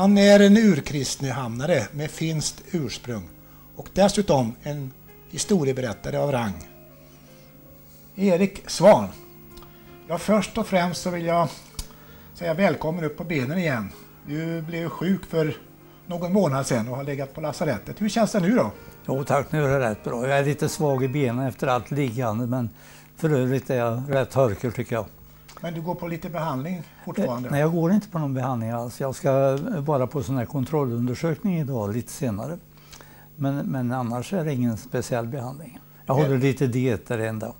Han är en urkristnehamnare med finskt ursprung och dessutom en historieberättare av rang. Erik Svan. Ja, först och främst så vill jag säga välkommen upp på benen igen. Du blev sjuk för någon månad sedan och har legat på lasarettet. Hur känns det nu då? Jo tack, nu är det rätt bra. Jag är lite svag i benen efter allt liggande men för övrigt är jag rätt hörkel tycker jag. Men du går på lite behandling fortfarande? Eh, nej, jag går inte på någon behandling alls. Jag ska bara på sån här kontrollundersökning idag lite senare. Men, men annars är det ingen speciell behandling. Jag håller lite dieter enda.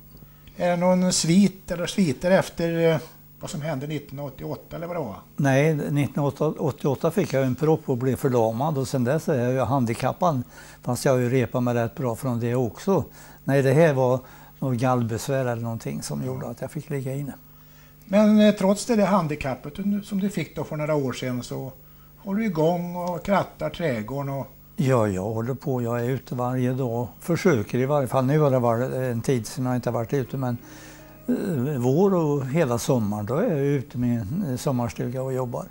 Är det någon svit eller sviter efter eh, vad som hände 1988 eller vad det var? Nej, 1988 fick jag en propp och blev förlamad och sen dess är jag handikappad. Fast jag har ju repat mig rätt bra från det också. Nej, det här var något gallbesvär eller någonting som gjorde att jag fick ligga inne. Men eh, trots det där handikappet som du fick då för några år sedan så håller du igång och krattar trädgården och Ja, jag håller på. Jag är ute varje dag. Försöker i varje fall. Nu har det varit en tid som jag inte varit ute men eh, vår och hela sommaren då är jag ute med en sommarstuga och jobbar.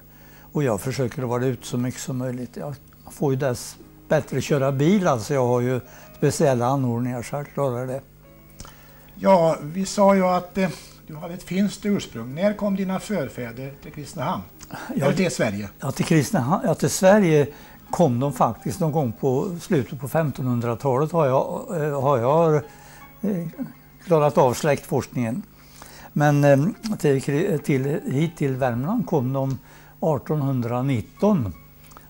Och jag försöker att vara ute så mycket som möjligt. Jag får ju dess bättre köra bil alltså. Jag har ju speciella anordningar så jag klarar det. Ja, vi sa ju att eh, du hade ett finskt ursprung. När kom dina förfäder till Kristinehamn? Ja, Eller till Sverige? Ja, till, Kristinehamn, ja, till Sverige kom de faktiskt någon gång på slutet på 1500-talet har jag, eh, har jag eh, klarat av släktforskningen. Men eh, till, till, hit till Värmland kom de 1819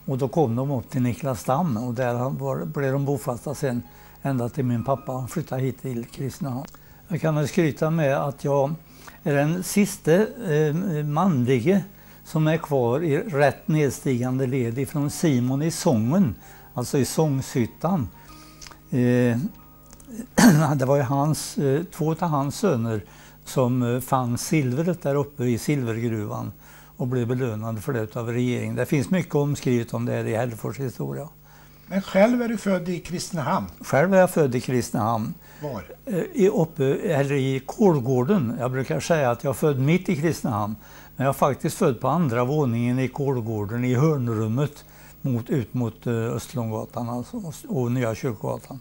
och då kom de upp till Niklasdamm och där var, blev de bofasta sen ända till min pappa flyttade hit till Kristinehamn. Jag kan väl skryta med att jag är den sista eh, manlige som är kvar i rätt nedstigande led ifrån Simon i sången, alltså i sångshyttan. Eh, det var ju hans, eh, två av hans söner som eh, fann silvret där uppe i silvergruvan och blev belönade för det av regeringen. Det finns mycket omskrivet om det här i Hällefors historia. Men själv är du född i Kristinehamn? Själv är jag född i Kristinehamn. Var? I, uppe, eller i Kolgården. Jag brukar säga att jag är född mitt i Kristinehamn. Men jag är faktiskt född på andra våningen i Kolgården i hörnrummet mot, ut mot uh, Östlånggatan alltså, och Nya Kyrkogatan.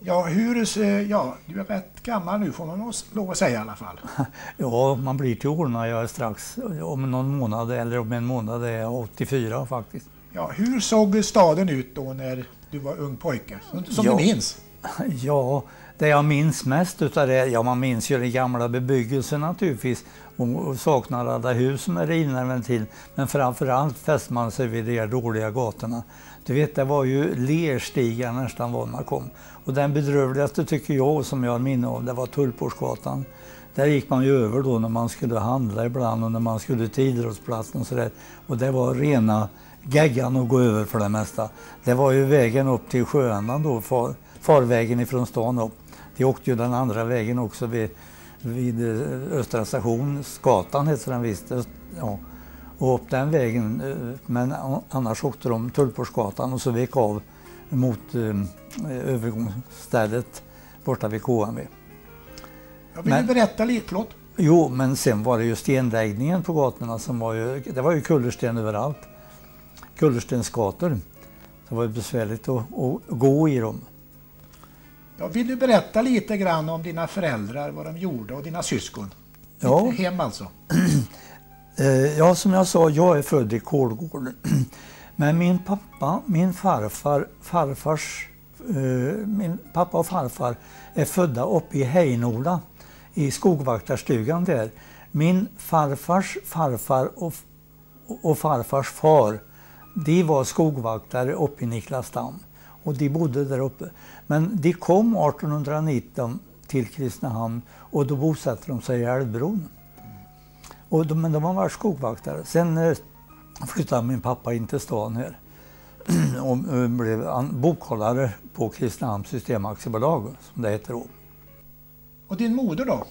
Ja, hur, ja, du är rätt gammal nu får man lov att säga i alla fall. ja, man blir till åren. Jag är strax om någon månad eller om en månad är jag 84 faktiskt. Ja, hur såg staden ut då när du var ung pojke? Som, ja, du minns? Ja, det jag minns mest utav det, ja man minns ju den gamla bebyggelsen naturligtvis och saknar alla hus som är rivna till. Men framförallt fäste man sig vid de dåliga gatorna. Du vet, det var ju lerstigar nästan var man kom. Och den bedrövligaste tycker jag, som jag har minne av, det var Tullportsgatan. Där gick man ju över då när man skulle handla ibland och när man skulle till idrottsplatsen och sådär. Och det var rena geggan att gå över för det mesta. Det var ju vägen upp till sjöändan då, far, farvägen ifrån stan upp. De åkte ju den andra vägen också vid, vid eh, Östra stationsgatan heter den visst. Ja. Och upp den vägen, eh, men annars åkte de Tullportsgatan och så vek av mot eh, övergångsstället borta vid KMV. Jag vill men, berätta lite, förlåt. Jo, men sen var det ju stenläggningen på gatorna som var ju, det var ju kullersten överallt. Kullerstensgator. Det var besvärligt att, att gå i dem. Ja, vill du berätta lite grann om dina föräldrar, vad de gjorde och dina syskon? Ja. Ditt hem alltså. Eh, ja, som jag sa, jag är född i Kolgården. Men min pappa, min farfar, farfars, eh, min pappa och farfar är födda uppe i Heinola i skogvaktarstugan där. Min farfars farfar och, och farfars far, de var skogvaktare uppe i Niklasdamm och de bodde där uppe. Men de kom 1819 till Kristinehamn och då bosatte de sig i Älvbron. Och de, men de har varit skogvaktare. Sen eh, flyttade min pappa in till stan här och eh, blev bokhållare på Kristinehamns Systemaktiebolag, som det heter då. Och din moder då?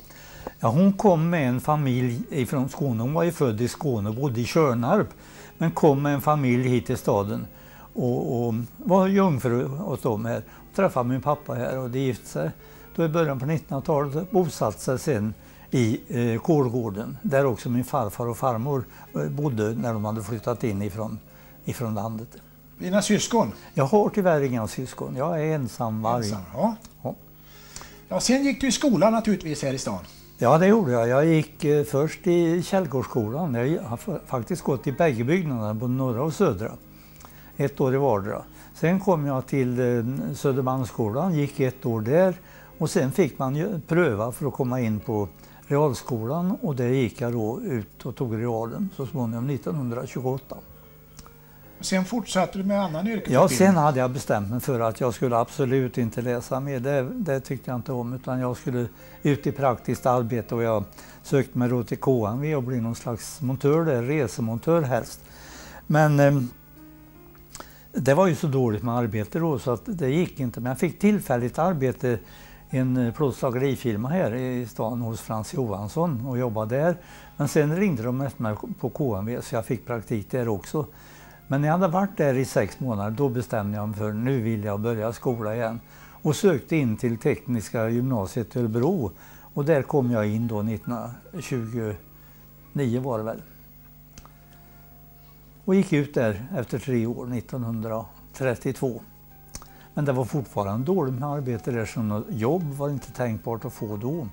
Ja, hon kom med en familj från Skåne. Hon var ju född i Skåne och bodde i Körnarp. Men kom med en familj hit till staden och, och var jungfru åt dem här. Och träffade min pappa här och de gifte sig då i början på 1900-talet bosatte sig sen i eh, Kolgården där också min farfar och farmor eh, bodde när de hade flyttat in ifrån, ifrån landet. Dina syskon? Jag har tyvärr inga syskon. Jag är ensam varg. Ensam, ja. Ja. ja. Sen gick du i skolan naturligtvis här i stan. Ja, det gjorde jag. Jag gick eh, först i Källgårdsskolan. Jag har faktiskt gått i bägge byggnaderna, både norra och södra. Ett år i vardera. Sen kom jag till eh, Södermalmsskolan, gick ett år där och sen fick man ju pröva för att komma in på realskolan och där gick jag då ut och tog realen så småningom 1928. Sen fortsatte du med annan yrkesutbildning? Ja, sen hade jag bestämt mig för att jag skulle absolut inte läsa mer. Det, det tyckte jag inte om utan jag skulle ut i praktiskt arbete och jag sökte mig då till KMV och bli någon slags montör där, resemontör helst. Men eh, det var ju så dåligt med arbete då så att det gick inte. Men jag fick tillfälligt arbete i en eh, plåtslagerifirma här i stan hos Frans Johansson och jobbade där. Men sen ringde de efter mig på KMV så jag fick praktik där också. Men när jag hade varit där i sex månader då bestämde jag mig för nu vill jag börja skola igen. Och sökte in till Tekniska gymnasiet i Örebro. Och där kom jag in då 1929 var det väl. Och gick ut där efter tre år 1932. Men det var fortfarande dåligt med arbete där så något jobb var inte tänkbart att få då.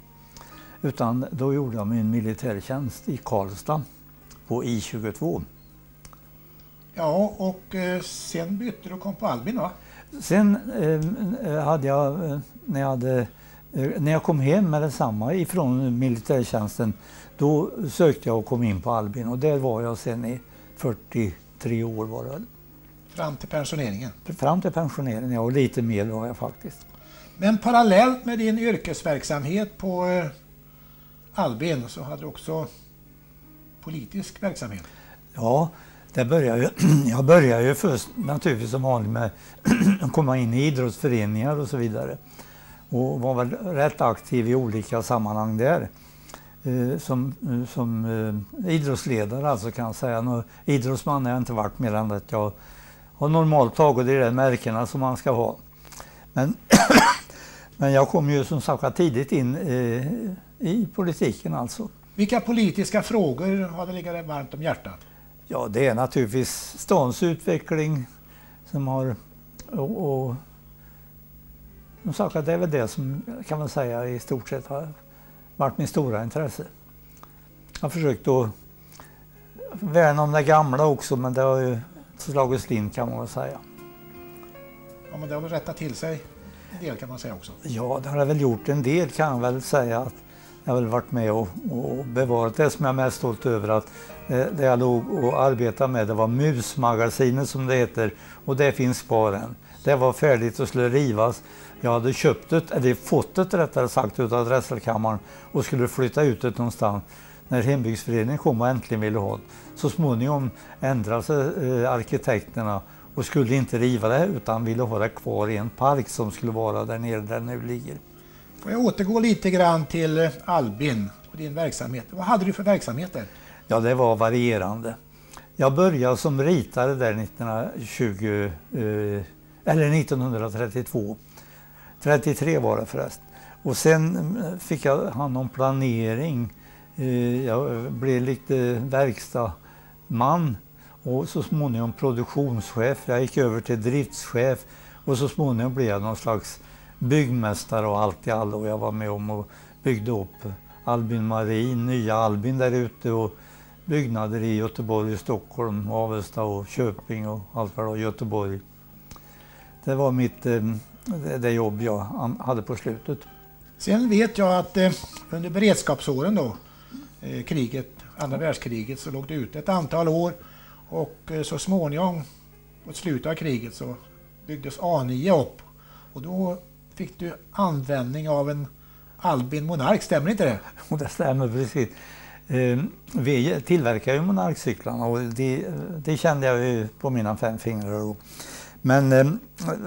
Utan då gjorde jag min militärtjänst i Karlstad på I22. Ja, och eh, sen bytte du och kom på Albin va? Sen eh, hade jag, eh, när jag, hade, eh, när jag kom hem med detsamma ifrån militärtjänsten, då sökte jag och kom in på Albin och där var jag sen i 43 år var det. Fram till pensioneringen. Fram till pensioneringen, ja, och lite mer var jag faktiskt. Men parallellt med din yrkesverksamhet på eh, Albin så hade du också politisk verksamhet. Ja, det började ju, jag började ju först naturligtvis som vanligt med att komma in i idrottsföreningar och så vidare. Och var väl rätt aktiv i olika sammanhang där. Eh, som eh, som eh, idrottsledare alltså kan jag säga. Nå, idrottsman har jag inte varit mer än att jag har normalt tagit de där märkena som man ska ha. Men, men jag kom ju som sagt tidigt in i, i politiken alltså. Vilka politiska frågor hade legat dig varmt om hjärtat? Ja, det är naturligtvis stans utveckling som har... Och, och, som sagt, det är väl det som kan man säga i stort sett har varit min stora intresse. Jag har försökt att värna om det gamla också men det har ju slagit slint kan man väl säga. Ja, men det har väl rättat till sig en del kan man säga också. Ja, det har jag väl gjort en del kan jag väl säga. att jag har väl varit med och, och bevarat det som jag är mest stolt över. att eh, Det jag låg och arbetade med det var Musmagasinet som det heter och det finns kvar än. Det var färdigt och skulle rivas. Jag hade köpt det, eller fått det rättare sagt utav drätselkammaren och skulle flytta ut det någonstans när hembygdsföreningen kom och äntligen ville ha det. Så småningom ändrade sig eh, arkitekterna och skulle inte riva det utan ville ha det kvar i en park som skulle vara där nere där det nu ligger. Får jag återgå lite grann till eh, Albin och din verksamhet. Vad hade du för verksamheter? Ja, det var varierande. Jag började som ritare där 1920, eh, eller 1932. 33 var det förresten. Och sen eh, fick jag hand om planering. Eh, jag blev lite verkstadman och så småningom produktionschef. Jag gick över till driftschef och så småningom blev jag någon slags byggmästare och allt i allo. Jag var med om och byggde upp Albin Marin, nya Albin där ute och byggnader i Göteborg, Stockholm, Avesta och Köping och allt vad det var, Göteborg. Det var mitt, eh, det jobb jag hade på slutet. Sen vet jag att eh, under beredskapsåren då, eh, kriget, andra världskriget, så låg det ute ett antal år och så småningom mot slutet av kriget så byggdes A9 upp och då fick du användning av en Albin Monark, stämmer inte det? Jo, det stämmer precis. Ehm, vi tillverkar ju monarkcyklarna och det, det kände jag ju på mina fem fingrar. Men ehm,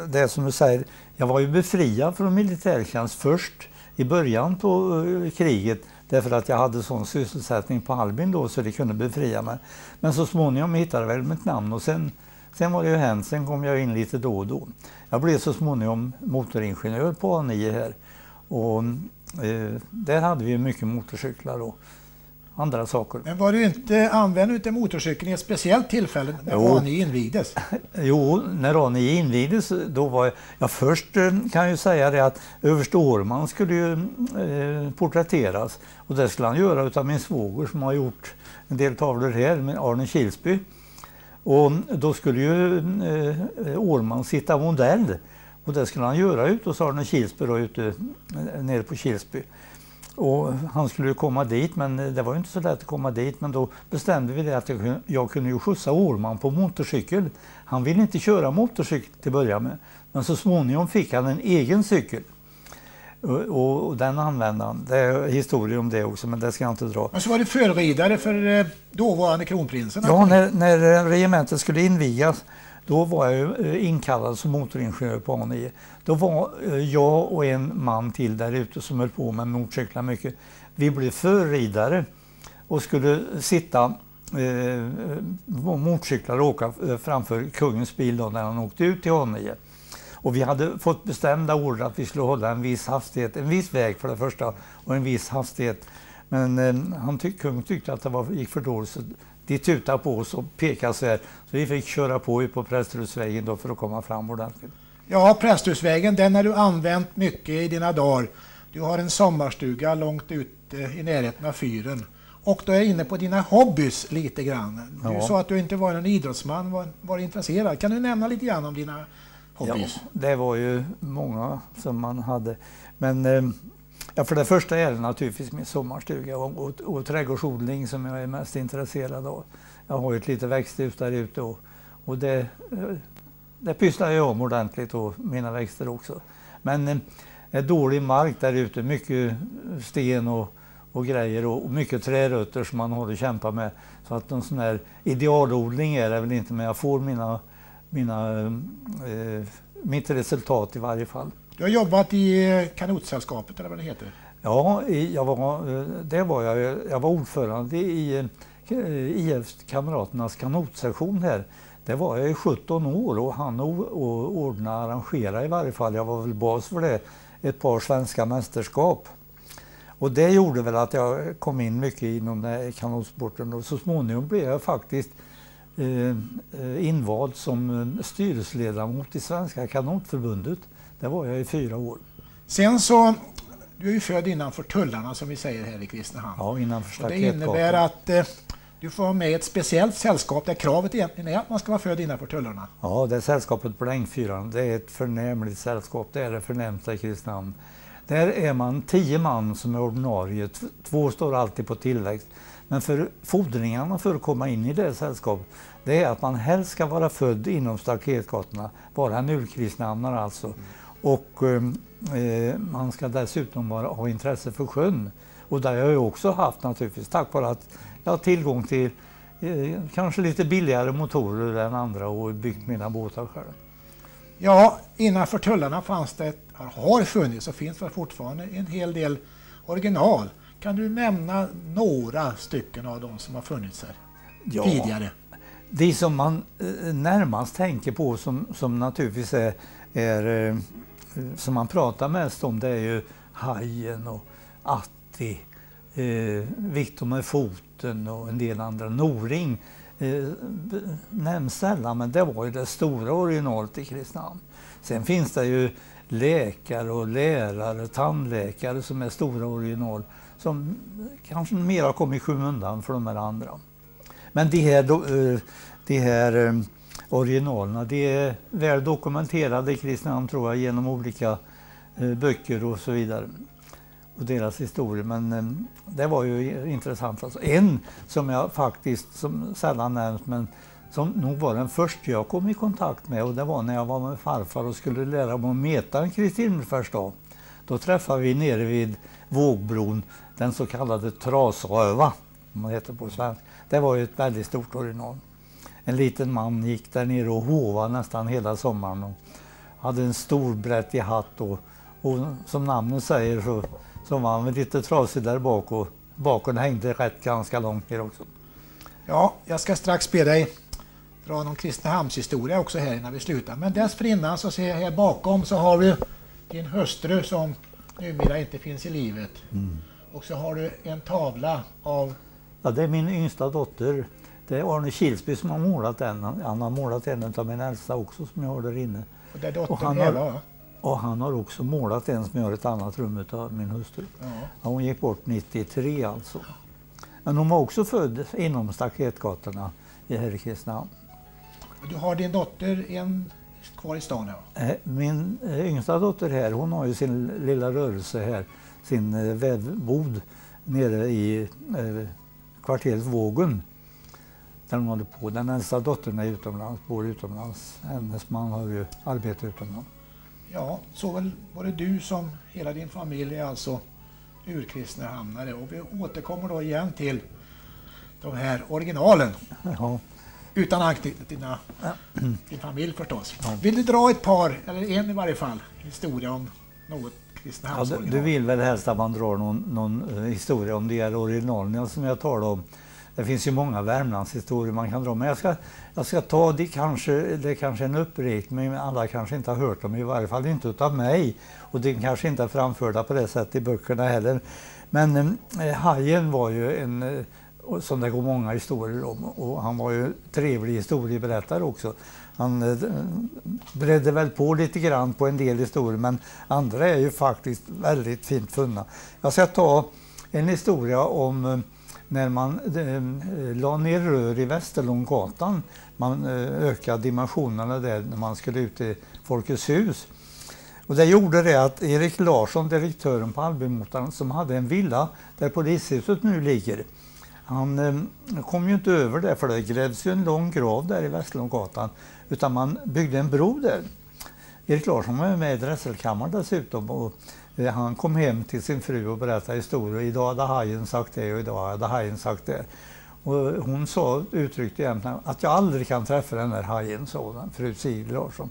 det är som du säger, jag var ju befriad från militärtjänst först i början på eh, kriget därför att jag hade sån sysselsättning på Albin då så det kunde befria mig. Men så småningom hittade jag väl mitt namn och sen, sen var det ju hänt, sen kom jag in lite då och då. Jag blev så småningom motoringenjör på A9 här och eh, där hade vi mycket motorcyklar och andra saker. Men var du inte, använde du inte motorcykeln i ett speciellt tillfälle när Jo. ANI invigdes? Jo, när ANI invigdes, då var jag, ja, först eh, kan jag ju säga det att överste Årman skulle ju eh, porträtteras och det skulle han göra utav min svåger som har gjort en del tavlor här, med Arne Kilsby. Och då skulle ju eh, Årman sitta modell och det skulle han göra ute hos Arne Kilsby då, ute eh, nere på Kilsby. Och han skulle ju komma dit, men det var ju inte så lätt att komma dit. Men då bestämde vi det att jag, kunde- jag kunde ju skjutsa Årman på motorcykel. Han ville inte köra motorcykel till att börja med. Men så småningom fick han en egen cykel. Och, och, och den använde han. Det är historia om det också, men det ska jag inte dra. Men så var du förridare för eh, dåvarande kronprinsen? Ja, när, när regementet skulle invigas, då var jag eh, inkallad som motoringenjör på A9. Då var eh, jag och en man till där ute som höll på med motorcyklar mycket. Vi blev förridare och skulle sitta eh, på motorcyklar och åka eh, framför kungens bil då, när han åkte ut till A9. Och vi hade fått bestämda order att vi skulle hålla en viss hastighet, en viss väg för det första och en viss hastighet. Men eh, han tyck, kung tyckte att det var, gick för dåligt så de tutade på oss och pekade så här. Så vi fick köra på ut på Prästerödsvägen då för att komma fram ordentligt. Ja, Prästhusvägen, den har du använt mycket i dina dagar. Du har en sommarstuga långt ute i närheten av fyren. Och då är jag inne på dina hobbys lite grann. Du Ja. sa att du inte var en idrottsman, var, var intresserad. Kan du nämna lite grann om dina hobbies? Ja, det var ju många som man hade. Men eh, ja, för det första är det naturligtvis min sommarstuga och, och, och trädgårdsodling som jag är mest intresserad av. Jag har ju ett litet växthus där ute och, och det, eh, det pysslar jag om ordentligt och mina växter också. Men eh, det är dålig mark där ute, mycket sten och, och grejer och, och mycket trärötter som man har att kämpa med. Så att någon sån här idealodling är det väl inte, men jag får mina, mina, eh, mitt resultat i varje fall. Du har jobbat i eh, kanotsällskapet eller vad det heter. Ja, jag var, eh, det var jag. Jag var ordförande i eh, IF Kamraternas kanotsektion här. Det var jag i 17 år och han och, och ordna arrangera i varje fall. Jag var väl bas för det. Ett par svenska mästerskap. Och det gjorde väl att jag kom in mycket inom kanotsporten och så småningom blev jag faktiskt invald som eh, styrelseledamot i Svenska kanotförbundet. Det var jag i fyra år. Sen så, du är ju född innanför tullarna som vi säger här i Kristinehamn. Ja, innanför Och det innebär staketgatan. att eh, du får vara med i ett speciellt sällskap där kravet egentligen är att man ska vara född innanför tullarna. Ja, det är sällskapet på Längfyran. Det är ett förnämligt sällskap. Det är det förnämsta i Kristinehamn. Där är man tio man som är ordinarie. Två står alltid på tillväxt. Men för fordringarna för att komma in i det sällskapet, det är att man helst ska vara född inom staketgatorna, vara en urkristnamnare alltså. Och eh, eh, man ska dessutom vara, ha intresse för sjön. Och det har jag ju också haft naturligtvis, tack vare att jag har tillgång till eh, kanske lite billigare motorer än andra och byggt mina båtar själv. Ja, innanför tullarna fanns det, har funnits och finns väl fortfarande en hel del original. Kan du nämna några stycken av dem som har funnits här Ja. tidigare? Det som man eh, närmast tänker på som, som naturligtvis är, är eh, som man pratar mest om det är ju Hajen och Atti, eh, Viktor med foten och en del andra. Noring eh, nämns sällan men det var ju det stora originalet i Kristinehamn. Sen finns det ju läkare och lärare, tandläkare som är stora original som kanske mer har kommit i skymundan för de här andra. Men de här, eh, de här eh, originalerna de är väl dokumenterade i Kristinehamn tror jag genom olika eh, böcker och så vidare. Och deras historier, Men det var ju intressant. Alltså. En som jag faktiskt, som sällan nämns, men som nog var den första jag kom i kontakt med och det var när jag var med farfar och skulle lära mig att meta en Kristi. Då träffade vi nere vid Vågbron den så kallade Trasröva, som man heter på svenska. Det var ju ett väldigt stort original. En liten man gick där nere och hovade nästan hela sommaren och hade en stor brättig hatt och, och som namnet säger så, så var han väl lite trasig där bak och baken hängde rätt ganska långt ner också. Ja, jag ska strax be dig dra någon Kristinehamnshistoria också här innan vi slutar. Men dessförinnan så ser jag här bakom så har vi din hustru som numera inte finns i livet. Mm. Och så har du en tavla av, Ja, det är min yngsta dotter. Det är Arne Kilsby som har målat den. Han har målat en av min äldsta också som jag har där inne. och Och han dottern har- Eva va? Och han har också målat en som jag har ett annat rum av min hustru. Ja. Ja, hon gick bort 93 alltså. Men hon var också född inom staketgatorna i här i Kristinehamn. Och Du har din dotter en kvar i stan ja. Eh, Min eh, yngsta dotter här, hon har ju sin lilla rörelse här, sin eh, vävbod nere i kvarteret Vågen. Där hon håller på. Den äldsta dottern är utomlands, bor utomlands. Hennes man har ju arbetat utomlands. Ja, så väl både du som hela din familj är alltså urkristna hamnare. Och vi återkommer då igen till de här originalen. Ja, Utan anknytning till dina, din familj förstås. Vill du dra ett par, eller en i varje fall, historia om något ja du, du vill väl helst att man drar någon, någon eh, historia om de här originalerna som jag talade om. Det finns ju många Värmlandshistorier man kan dra, men jag ska, jag ska ta det kanske, det är kanske en upprepning, men alla kanske inte har hört dem, i varje fall inte utav mig. Och det kanske inte är framförda på det sättet i böckerna heller. Men eh, Hajen var ju en, eh, och som det går många historier om, och han var ju trevlig historieberättare också. Han eh, bredde väl på lite grann på en del historier, men andra är ju faktiskt väldigt fint funna. Jag ska ta en historia om eh, när man eh, la ner rör i Västerlånggatan. Man eh, ökade dimensionerna där när man skulle ut i Folkets hus. Och det gjorde det att Erik Larsson, direktören på Albymotaren, som hade en villa där polishuset nu ligger, han eh, kom ju inte över det för det grävs ju en lång grav där i Västerlånggatan, utan man byggde en bro där. Erik Larsson var ju med i drätselkammaren dessutom och eh, han kom hem till sin fru och berättade historier. Idag hade hajen sagt det och idag hade hajen sagt det. Och hon sa, uttryckte jämt att jag aldrig kan träffa den där hajen, sa hon, fru Siv Larsson.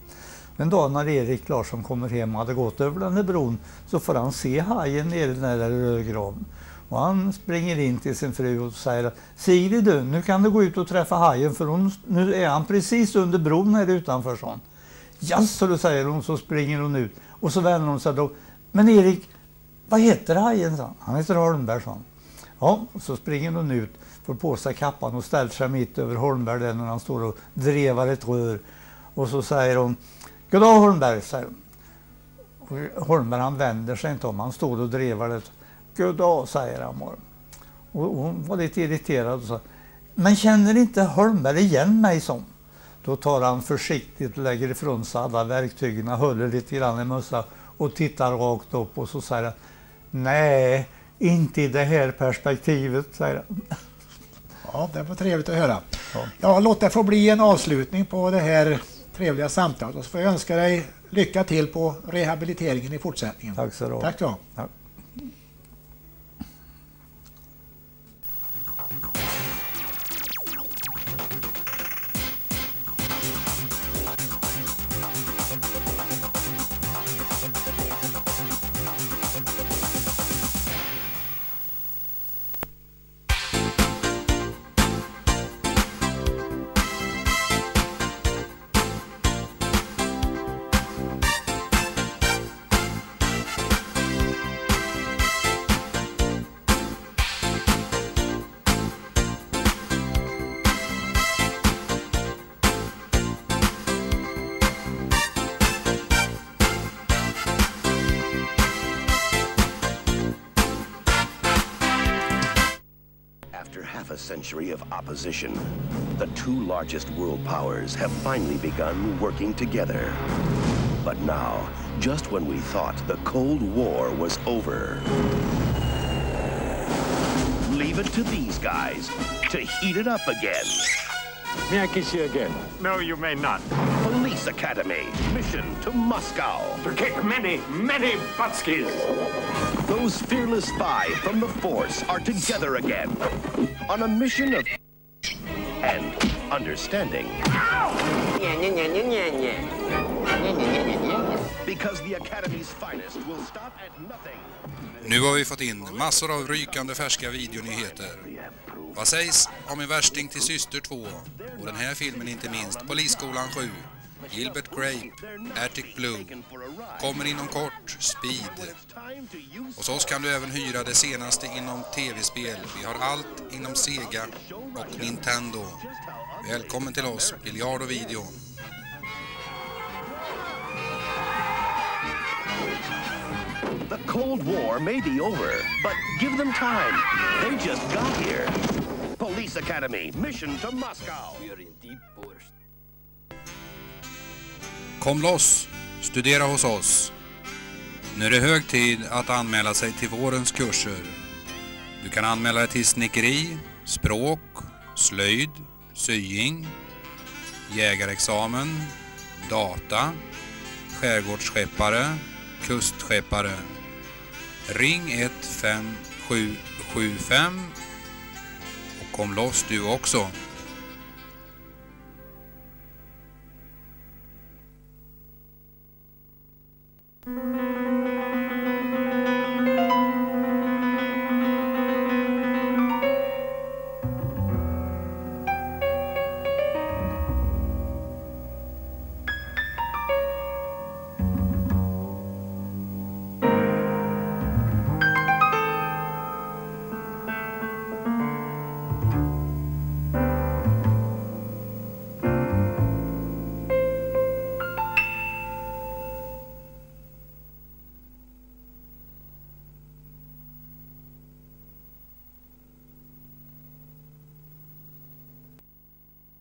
Men då när Erik Larsson kommer hem och hade gått över den där bron så får han se hajen nere i den där rödgraven. Och han springer in till sin fru och säger att Sigrid du, nu kan du gå ut och träffa hajen för hon, nu är han precis under bron här utanför, sån. Jaså, du säger hon, så springer hon ut. Och så vänder hon sig då. Men Erik, vad heter hajen? sa han. Han heter Holmberg, sa han. Ja, och så springer hon ut, får på sig kappan och ställer sig mitt över Holmberg där när han står och drevar ett rör. Och så säger hon, Goddag Holmberg, säger hon. Och Holmberg han vänder sig inte om, han står och drevar det. Goddag, säger bara. Och hon var lite irriterad och sa, men känner inte Holmberg igen mig som? Då tar han försiktigt och lägger ifrån sig alla verktygen, håller lite grann i mössa och tittar rakt upp och så säger han, nej, inte i det här perspektivet, säger han. Ja, det var trevligt att höra. Ja. Ja, låt det få bli en avslutning på det här trevliga samtalet och så får jag önska dig lycka till på rehabiliteringen i fortsättningen. Tack så du ha. Tack så. A century of opposition, the two largest world powers have finally begun working together. But now, just when we thought the Cold War was over, leave it to these guys to heat it up again. May I kiss you again? No, you may not. Police Academy, mission to Moscow. To kick many, many buttskis. Those fearless five from the Force are together again on a mission of and understanding. Because the Academy's finest will stop at nothing. Nu har vi fått in massor av rykande färska videonyheter. Vad sägs om en värsting till Syster 2 och den här filmen inte minst Polisskolan 7, Gilbert Grape, Attic Blue kommer inom kort, Speed. Hos oss kan du även hyra det senaste inom tv-spel. Vi har allt inom Sega och Nintendo. Välkommen till oss, Biljard och Video. The Cold War may be over, but give them time. They just got here. Police Academy, mission to Moscow. Kom loss, studera hos oss. Nu är det hög tid att anmäla sig till vårens kurser. Du kan anmäla dig till snickeri, språk, slöjd, sying, jägarexamen, data, skärgårdsskeppare, kustskeppare. Ring 15775 och kom loss du också.